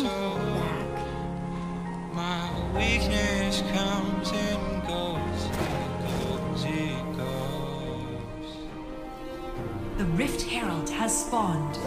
back. My weakness comes and goes, goes, it goes. The Rift Herald has spawned.